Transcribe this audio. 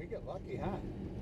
we get lucky, huh?